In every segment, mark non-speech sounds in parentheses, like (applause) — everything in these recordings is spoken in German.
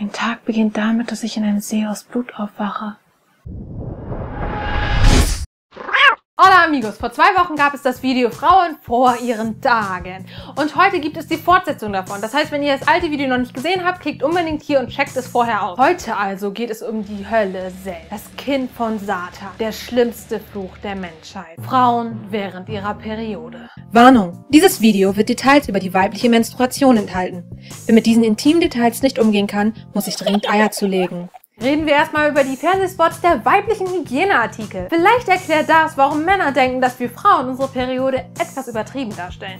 Mein Tag beginnt damit, dass ich in einem See aus Blut aufwache. Hola amigos, vor zwei Wochen gab es das Video Frauen vor ihren Tagen und heute gibt es die Fortsetzung davon. Das heißt, wenn ihr das alte Video noch nicht gesehen habt, klickt unbedingt hier und checkt es vorher aus. Heute also geht es um die Hölle selbst, das Kind von Satan, der schlimmste Fluch der Menschheit. Frauen während ihrer Periode. Warnung! Dieses Video wird Details über die weibliche Menstruation enthalten. Wer mit diesen intimen Details nicht umgehen kann, muss sich dringend Eier zulegen. Reden wir erstmal über die Fernsehspots der weiblichen Hygieneartikel. Vielleicht erklärt das, warum Männer denken, dass wir Frauen unsere Periode etwas übertrieben darstellen.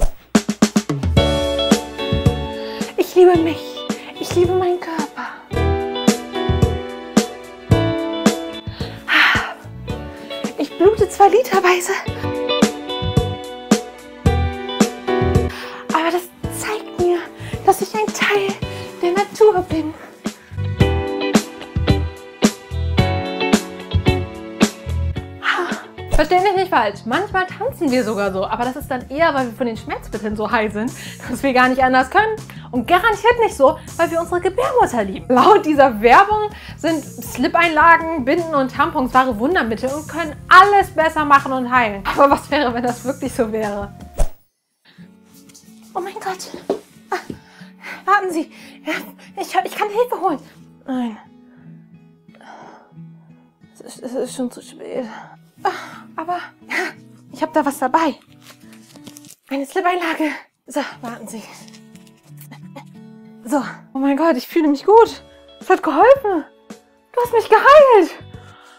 Ich liebe mich. Ich liebe meinen Körper. Ich blute zwar literweise, falsch. Manchmal tanzen wir sogar so, aber das ist dann eher, weil wir von den Schmerzmitteln so high sind, (laughs) dass wir gar nicht anders können. Und garantiert nicht so, weil wir unsere Gebärmutter lieben. (laughs) Laut dieser Werbung sind Slip-Einlagen, Binden und Tampons wahre Wundermittel und können alles besser machen und heilen. Aber was wäre, wenn das wirklich so wäre? Oh mein Gott. Ah, warten Sie. Ich, ich kann Hilfe holen. Nein. Es ist, es ist schon zu spät. Aber ich habe da was dabei. Eine Slip-Einlage. So, warten Sie. So. Oh mein Gott, ich fühle mich gut. Es hat geholfen. Du hast mich geheilt.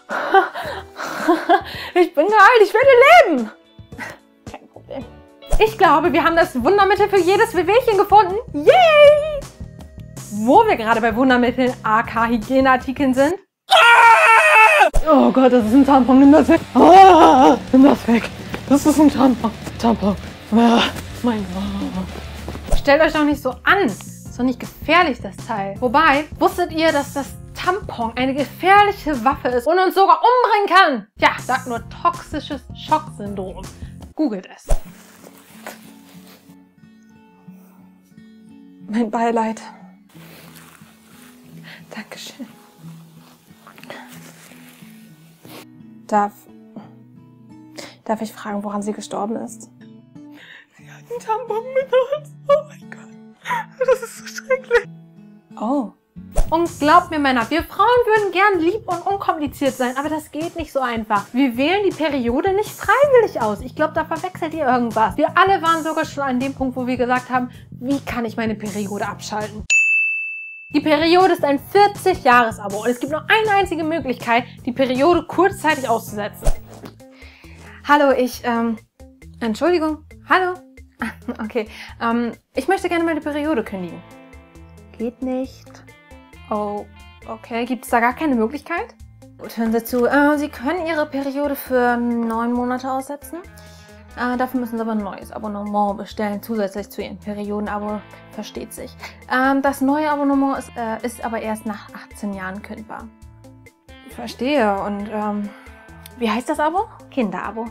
(laughs) Ich bin geheilt. Ich werde leben. Kein Problem. Ich glaube, wir haben das Wundermittel für jedes Wehwehchen gefunden. Yay! Wo wir gerade bei Wundermitteln, AK Hygieneartikeln sind, Oh Gott, das ist ein Tampon. Nimm das weg. Ah, nimm das weg. Das ist ein Tampon. Tampon. Ah, mein Gott. Stellt euch doch nicht so an. Ist doch nicht gefährlich, das Teil. Wobei, wusstet ihr, dass das Tampon eine gefährliche Waffe ist und uns sogar umbringen kann? Ja, sagt nur toxisches Schocksyndrom. Googelt es. Mein Beileid. Darf, darf ich fragen, woran sie gestorben ist? Sie hat einen Tampon benutzt. Oh mein Gott. Das ist so schrecklich. Oh. Und glaubt mir, Männer, wir Frauen würden gern lieb und unkompliziert sein, aber das geht nicht so einfach. Wir wählen die Periode nicht freiwillig aus. Ich glaube, da verwechselt ihr irgendwas. Wir alle waren sogar schon an dem Punkt, wo wir gesagt haben, wie kann ich meine Periode abschalten? Die Periode ist ein 40-Jahres-Abo und es gibt nur eine einzige Möglichkeit, die Periode kurzzeitig auszusetzen. Hallo, ich, ähm, Entschuldigung, hallo? (laughs) Okay, ähm, ich möchte gerne meine Periode kündigen. Geht nicht. Oh, okay, gibt es da gar keine Möglichkeit? Gut, hören Sie zu, äh, Sie können Ihre Periode für neun Monate aussetzen. Äh, dafür müssen Sie aber ein neues Abonnement bestellen, zusätzlich zu Ihrem Periodenabo, versteht sich. Ähm, das neue Abonnement ist, äh, ist, aber erst nach 18 Jahren kündbar. Verstehe. Und ähm, wie heißt das Abo? Kinderabo.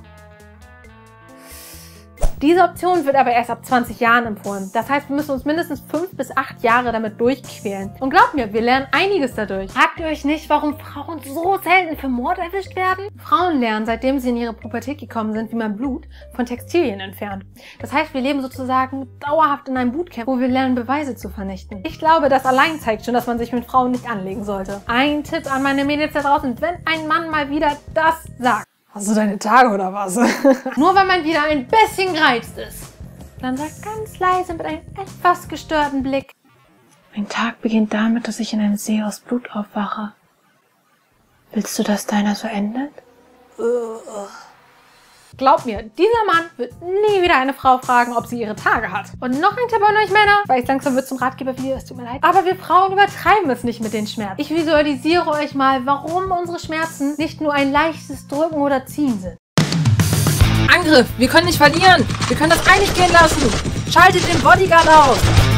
Diese Option wird aber erst ab 20 Jahren empfohlen. Das heißt, wir müssen uns mindestens 5 bis 8 Jahre damit durchquälen. Und glaubt mir, wir lernen einiges dadurch. Fragt ihr euch nicht, warum Frauen so selten für Mord erwischt werden? Frauen lernen, seitdem sie in ihre Pubertät gekommen sind, wie man Blut von Textilien entfernt. Das heißt, wir leben sozusagen dauerhaft in einem Bootcamp, wo wir lernen, Beweise zu vernichten. Ich glaube, das allein zeigt schon, dass man sich mit Frauen nicht anlegen sollte. Ein Tipp an meine Mädels da draußen, wenn ein Mann mal wieder das sagt, Hast du deine Tage oder was? (laughs) Nur wenn man wieder ein bisschen gereizt ist. Dann sagt ganz leise mit einem etwas gestörten Blick. Mein Tag beginnt damit, dass ich in einem See aus Blut aufwache. Willst du, dass deiner so endet? Glaub mir, dieser Mann wird nie wieder eine Frau fragen, ob sie ihre Tage hat. Und noch ein Tipp an euch Männer, weil es langsam wird zum Ratgebervideo, es tut mir leid. Aber wir Frauen übertreiben es nicht mit den Schmerzen. Ich visualisiere euch mal, warum unsere Schmerzen nicht nur ein leichtes Drücken oder Ziehen sind. Angriff! Wir können nicht verlieren! Wir können das einig gehen lassen! Schaltet den Bodyguard aus!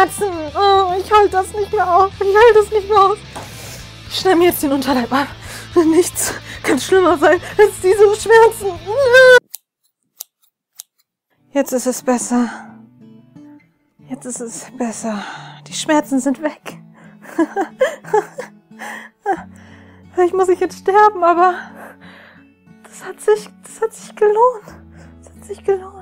Schmerzen. Oh, ich halte das nicht mehr aus. Ich halte das nicht mehr aus. Ich schneide mir jetzt den Unterleib ab. Nichts kann schlimmer sein als diese Schmerzen. Jetzt ist es besser. Jetzt ist es besser. Die Schmerzen sind weg. Vielleicht muss ich jetzt sterben, aber das hat sich, das hat sich gelohnt. Das hat sich gelohnt.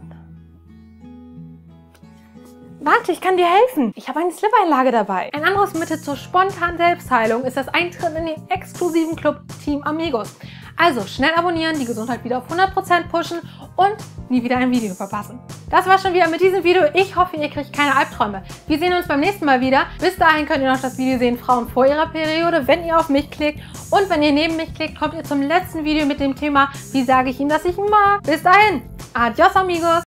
Warte, ich kann dir helfen. Ich habe eine Slip-Einlage dabei. Ein anderes Mittel zur spontanen Selbstheilung ist das Eintritt in den exklusiven Club Team Amigos. Also schnell abonnieren, die Gesundheit wieder auf 100% pushen und nie wieder ein Video verpassen. Das war schon wieder mit diesem Video. Ich hoffe, ihr kriegt keine Albträume. Wir sehen uns beim nächsten Mal wieder. Bis dahin könnt ihr noch das Video sehen, Frauen vor ihrer Periode, wenn ihr auf mich klickt. Und wenn ihr neben mich klickt, kommt ihr zum letzten Video mit dem Thema, wie sage ich Ihnen, dass ich ihn mag. Bis dahin, adios amigos!